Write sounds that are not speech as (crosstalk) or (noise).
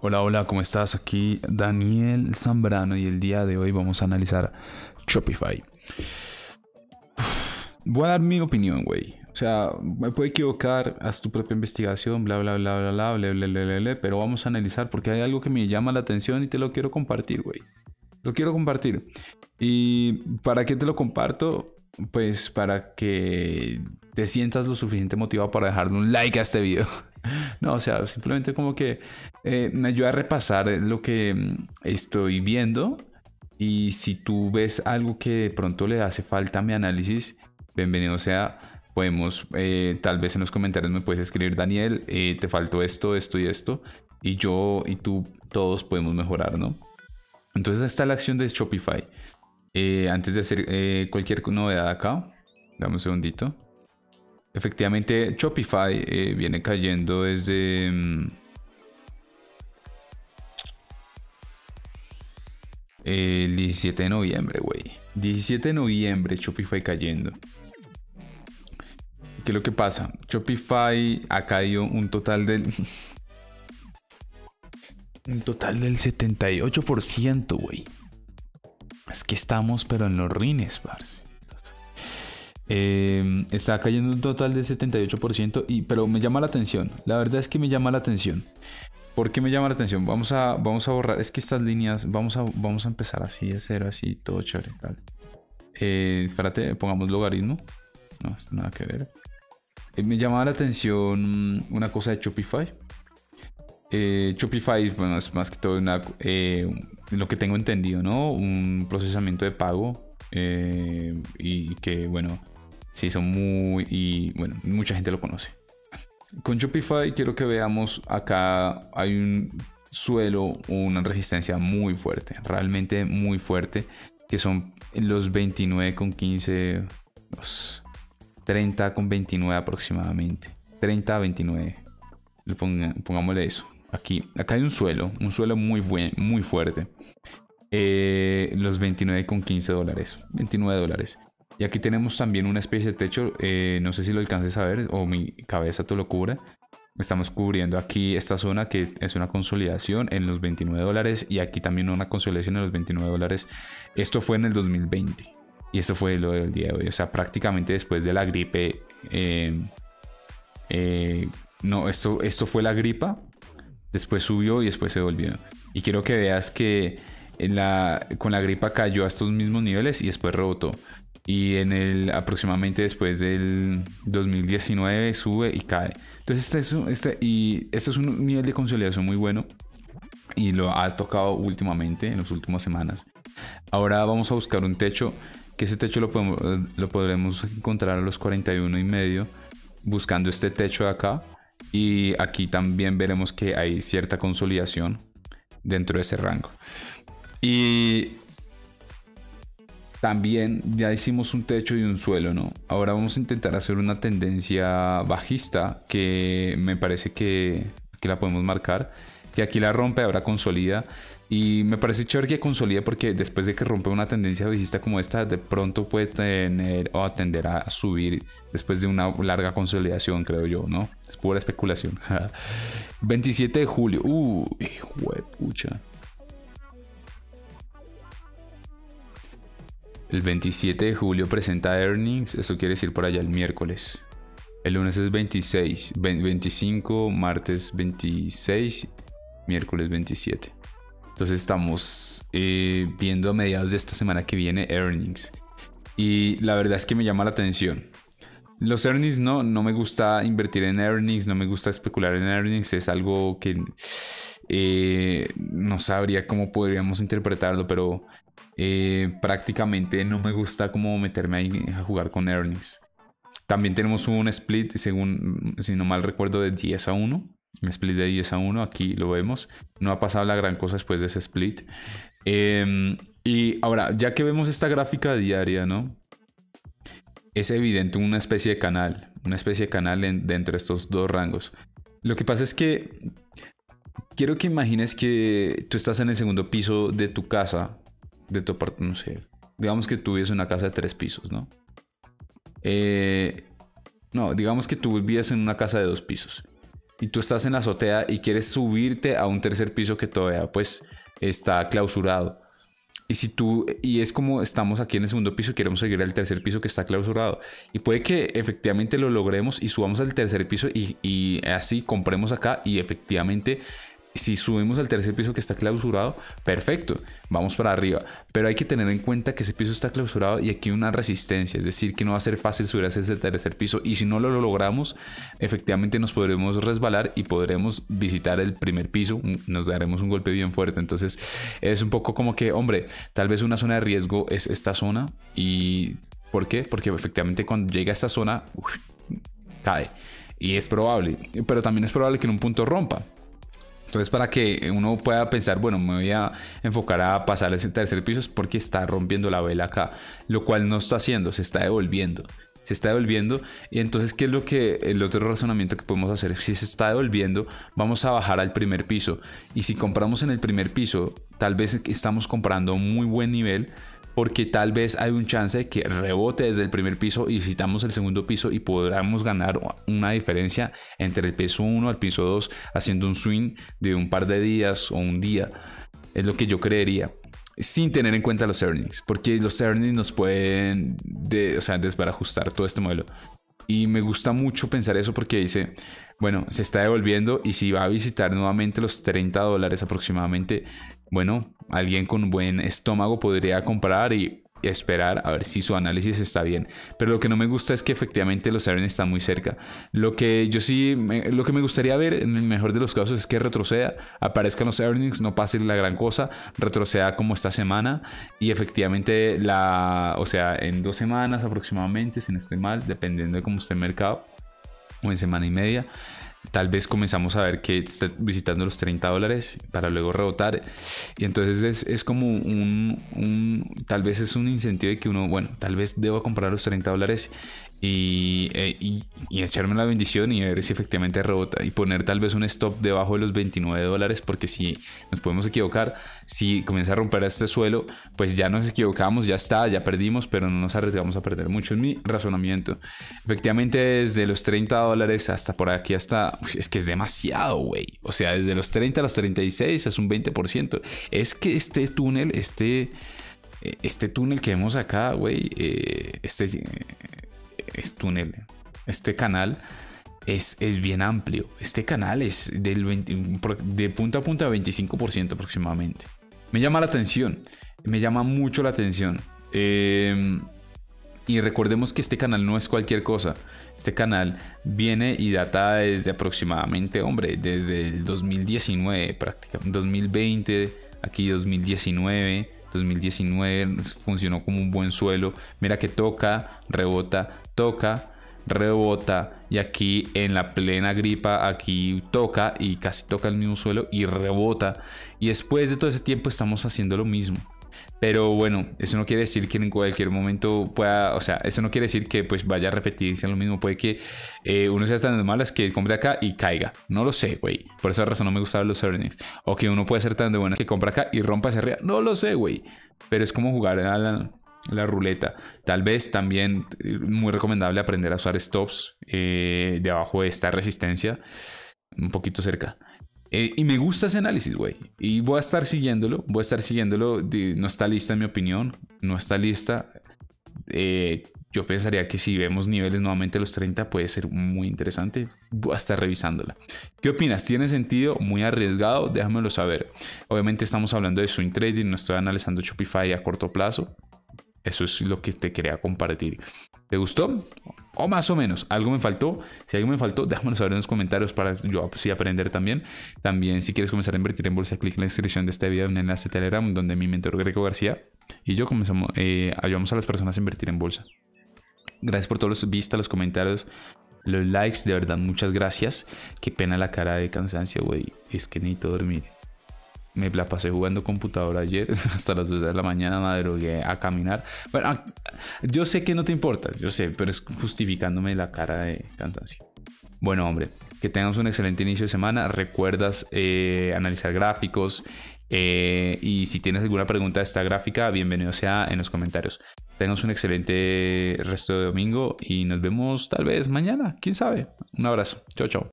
Hola, hola, ¿cómo estás? Aquí Daniel Zambrano y el día de hoy vamos a analizar Shopify. Voy a dar mi opinión, güey. O sea, me puedo equivocar, haz tu propia investigación, bla, bla, bla, bla, bla, bla, bla, bla, bla, bla, pero vamos a analizar porque hay algo que me llama la atención y te lo quiero compartir, güey. Lo quiero compartir. ¿Y para qué te lo comparto? Pues para que te sientas lo suficiente motivado para dejarle un like a este video. (laughs) No, o sea, simplemente como que eh, me ayuda a repasar lo que mm, estoy viendo y si tú ves algo que de pronto le hace falta a mi análisis, bienvenido sea. Podemos, eh, tal vez en los comentarios me puedes escribir, Daniel, eh, te faltó esto, esto y esto. Y yo y tú, todos podemos mejorar, ¿no? Entonces, esta es la acción de Shopify. antes de hacer cualquier novedad acá, dame un segundito. Efectivamente, Shopify eh, viene cayendo desde... Mm, el 17 de noviembre, güey. 17 de noviembre, Shopify cayendo. ¿Qué es lo que pasa? Shopify ha caído un total del... (laughs) un total del 78%, güey. Es que estamos, pero en los rines, parce. Eh, está cayendo un total de 78%, y, pero me llama la atención. La verdad es que me llama la atención. ¿Por qué me llama la atención? Vamos a, vamos a borrar. Es que estas líneas, vamos a, vamos a empezar así de cero, así, todo chévere. Eh, espérate, pongamos logaritmo. No, esto nada que ver. Eh, me llama la atención una cosa de Shopify. Shopify, bueno, es más que todo una, lo que tengo entendido, ¿no? Un procesamiento de pago y que, bueno, Sí, son muy... Y bueno, mucha gente lo conoce. Con Shopify quiero que veamos acá hay un suelo una resistencia muy fuerte, realmente muy fuerte, que son los 29 con 15, los 30 con 29 aproximadamente. 30 a 29. pongámosle eso. Aquí, acá hay un suelo, un suelo muy, buen, muy fuerte. Eh, los 29 con 15 dólares. 29 dólares. Y aquí tenemos también una especie de techo, eh, no sé si lo alcances a ver o mi cabeza te lo cubre. Estamos cubriendo aquí esta zona que es una consolidación en los 29 dólares y aquí también una consolidación en los 29 dólares. Esto fue en el 2020 y esto fue lo del día de hoy. O sea, prácticamente después de la gripe. Eh, eh, no, esto, esto fue la gripa. Después subió y después se volvió. Y quiero que veas que con la gripa cayó a estos mismos niveles y después rebotó y en el aproximadamente después del 2019 sube y cae. Entonces este, este, y esto es un nivel de consolidación muy bueno y lo ha tocado últimamente en las últimas semanas. Ahora vamos a buscar un techo que ese techo lo, podemos, lo podremos encontrar a los 41 y medio buscando este techo de acá y aquí también veremos que hay cierta consolidación dentro de ese rango. Y también ya hicimos un techo y un suelo, ¿no? Ahora vamos a intentar hacer una tendencia bajista que me parece que, que la podemos marcar. Que aquí la rompe, ahora consolida. Y me parece chévere que consolide porque después de que rompe una tendencia bajista como esta, de pronto puede tener o tender a subir después de una larga consolidación, creo yo, ¿no? Es pura especulación. (laughs) 27 de julio. Uy, pucha. El 27 de julio presenta earnings, eso quiere decir por allá el miércoles. El lunes es 26, 25, martes 26, miércoles 27. Entonces estamos eh, viendo a mediados de esta semana que viene earnings. Y la verdad es que me llama la atención. Los earnings no, no me gusta invertir en earnings, no me gusta especular en earnings, es algo que eh, no sabría cómo podríamos interpretarlo, pero eh, prácticamente no me gusta como meterme ahí a jugar con earnings. También tenemos un split, según, si no mal recuerdo, de 10 a 1. Un split de 10 a 1, aquí lo vemos. No ha pasado la gran cosa después de ese split. Em, y ahora, ya que vemos esta gráfica diaria, ¿no? Es evidente una especie de canal, una especie de canal dentro de estos dos rangos. Lo que pasa es que quiero que imagines que tú estás en el segundo piso de tu casa de tu no sé, digamos que tú vives en una casa de tres pisos, ¿no? Eh, no, digamos que tú vivías en una casa de dos pisos. y tú estás en la azotea y quieres subirte a un tercer piso que todavía pues está clausurado. Y si tú, y es como estamos aquí en el segundo piso, queremos seguir al tercer piso que está clausurado. Y puede que efectivamente lo logremos y subamos al tercer piso y así compremos acá y efectivamente si subimos al tercer piso que está clausurado, perfecto, vamos para arriba. Pero hay que tener en cuenta que ese piso está clausurado y aquí una resistencia, es decir, que no va a ser fácil subir a ese tercer piso. Y si no lo logramos, efectivamente nos podremos resbalar y podremos visitar el primer piso, nos daremos un golpe bien fuerte. Entonces es un poco como que, hombre, tal vez una zona de riesgo es esta zona. ¿Y por qué? Porque efectivamente cuando llega a esta zona, cae. Y es probable, pero también es probable que en un punto rompa. Entonces, para que uno pueda pensar, bueno, me voy a enfocar a pasar ese tercer piso, es porque está rompiendo la vela acá, lo cual no está haciendo, se está devolviendo. Se está devolviendo. Y entonces, ¿qué es lo que el otro razonamiento que podemos hacer? Si se está devolviendo, vamos a bajar al primer piso. Y si compramos en el primer piso, tal vez estamos comprando un muy buen nivel porque tal vez hay un chance de que rebote desde el primer piso y visitamos el segundo piso y podamos ganar una diferencia entre el piso 1 al piso 2 haciendo un swing de un par de días o un día. Es lo que yo creería sin tener en cuenta los earnings, porque los earnings nos pueden o sea, desbarajustar todo este modelo. Y me gusta mucho pensar eso porque dice, bueno, se está devolviendo y si va a visitar nuevamente los 30 dólares aproximadamente, bueno, alguien con buen estómago podría comprar y esperar a ver si su análisis está bien. Pero lo que no me gusta es que efectivamente los earnings están muy cerca. Lo que yo sí, lo que me gustaría ver en el mejor de los casos es que retroceda, aparezcan los earnings, no pase la gran cosa, retroceda como esta semana y efectivamente la, o sea, en dos semanas aproximadamente, si no estoy mal, dependiendo de cómo esté el mercado, o en semana y media, tal vez comenzamos a ver que está visitando los 30 dólares para luego rebotar. Y entonces es, es como un, tal vez es un incentivo de que uno, bueno, tal vez debo comprar los 30 dólares eh, y, y, echarme la bendición y ver si efectivamente rebota y poner tal vez un stop debajo de los 29 dólares porque si nos podemos equivocar, si comienza a romper este suelo, pues ya nos equivocamos, ya está, ya perdimos, pero no nos arriesgamos a perder mucho en mi razonamiento. Efectivamente desde los 30 dólares hasta por aquí hasta, es que es demasiado, güey. O sea, desde los 30 a los 36 es un 20%. Es que este túnel, este... Este túnel que vemos acá, güey, eh, este, es túnel. Este canal es, es, bien amplio. Este canal es del de punta a punta 25% aproximadamente. Me llama la atención. Me llama mucho la atención. Em, y recordemos que este canal no es cualquier cosa. Este canal viene y data desde aproximadamente, hombre, desde el 2019 prácticamente. 2020, aquí 2019. 2019 funcionó como un buen suelo. Mira que toca, rebota, toca, rebota y aquí en la plena gripa aquí toca y casi toca el mismo suelo y rebota y después de todo ese tiempo estamos haciendo lo mismo pero bueno, eso no quiere decir que en cualquier momento pueda, o sea, eso no quiere decir que pues vaya a repetirse lo mismo. Puede que eh, uno sea tan de malas que compre acá y caiga. No lo sé, güey. Por esa razón no me gustaban los earnings. O que uno puede ser tan de buenas que compra acá y rompa hacia arriba. No lo sé, güey. Pero es como jugar a la, ruleta. Tal vez también eh, muy recomendable aprender a usar stops eh, debajo de esta resistencia. Un poquito cerca. Eh, y me gusta ese análisis, güey. Y voy a estar siguiéndolo. Voy a estar siguiéndolo. No está lista, en mi opinión. No está lista. Eh, yo pensaría que si vemos niveles nuevamente los 30 puede ser muy interesante. Voy a estar revisándola. ¿Qué opinas? ¿Tiene sentido? ¿Muy arriesgado? Déjamelo saber. Obviamente estamos hablando de swing trading. No estoy analizando Shopify a corto plazo. Eso es lo que te quería compartir. ¿Te gustó? O más o menos. ¿Algo me faltó? Si algo me faltó, (laughs) déjamelo saber en los comentarios para yo sí aprender también. También, si quieres comenzar a invertir en bolsa, clic en la descripción de este video en el enlace de Telegram, donde mi mentor Greco García y yo comenzamos, eh, ayudamos a las personas a invertir en bolsa. Gracias por todos los vistas, los comentarios, los likes. De verdad, muchas gracias. Qué pena la cara de cansancio, güey. Es que necesito dormir me la pasé jugando computadora ayer (laughs) hasta las 2 de la mañana, madrugué a caminar. Bueno, ah, yo sé que no te importa, yo sé, pero es justificándome la cara de cansancio. Bueno, hombre, que tengas un excelente inicio de semana. Recuerdas eh, analizar gráficos. Eh, y si tienes alguna pregunta de esta gráfica, bienvenido sea en los comentarios. Tengas un excelente resto de domingo y nos vemos tal vez mañana, quién sabe. Un abrazo. Chao, chao.